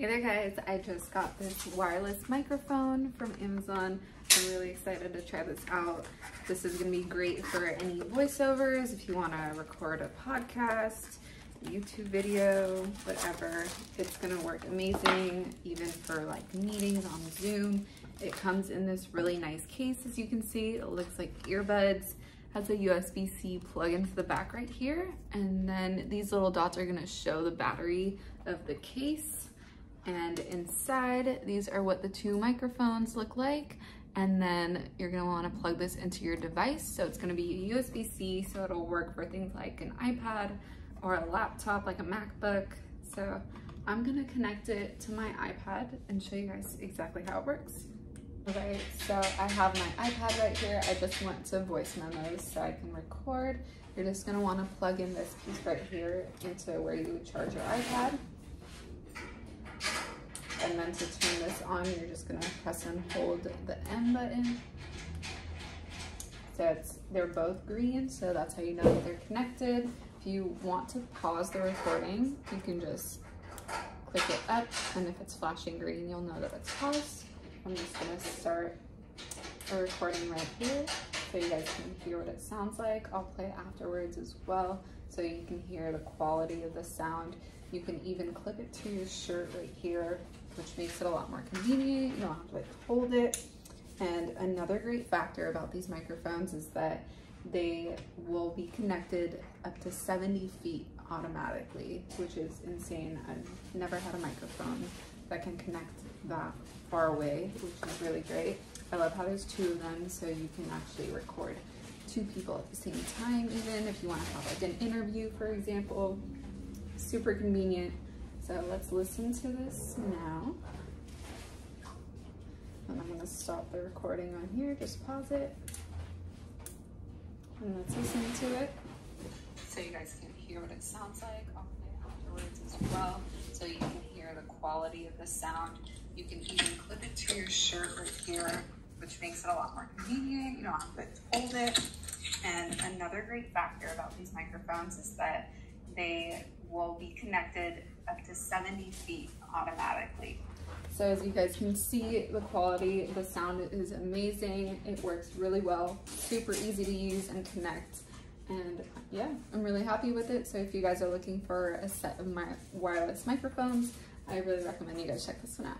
Hey there guys, I just got this wireless microphone from Amazon. I'm really excited to try this out. This is gonna be great for any voiceovers, if you wanna record a podcast, YouTube video, whatever. It's gonna work amazing, even for like meetings on Zoom. It comes in this really nice case, as you can see. It looks like earbuds has a USB-C plug into the back right here. And then these little dots are gonna show the battery of the case. And inside, these are what the two microphones look like. And then you're gonna wanna plug this into your device. So it's gonna be USB-C, so it'll work for things like an iPad or a laptop, like a MacBook. So I'm gonna connect it to my iPad and show you guys exactly how it works. Okay, so I have my iPad right here. I just went to voice memos so I can record. You're just gonna wanna plug in this piece right here into where you would charge your iPad. And then to turn this on, you're just gonna press and hold the M button. So it's, they're both green, so that's how you know that they're connected. If you want to pause the recording, you can just click it up, and if it's flashing green, you'll know that it's paused. I'm just gonna start a recording right here so you guys can hear what it sounds like. I'll play it afterwards as well so you can hear the quality of the sound. You can even clip it to your shirt right here which makes it a lot more convenient. You don't have to like hold it. And another great factor about these microphones is that they will be connected up to 70 feet automatically, which is insane. I've never had a microphone that can connect that far away, which is really great. I love how there's two of them, so you can actually record two people at the same time, even if you want to have like an interview, for example. Super convenient. So let's listen to this now. And I'm gonna stop the recording on here, just pause it. And let's listen to it. So you guys can hear what it sounds like. Afterwards as well. So you can hear the quality of the sound. You can even clip it to your shirt right here, which makes it a lot more convenient. You don't have to hold it. And another great factor about these microphones is that they will be connected up to 70 feet automatically. So as you guys can see, the quality, the sound is amazing. It works really well, super easy to use and connect. And yeah, I'm really happy with it. So if you guys are looking for a set of my wireless microphones, I really recommend you guys check this one out.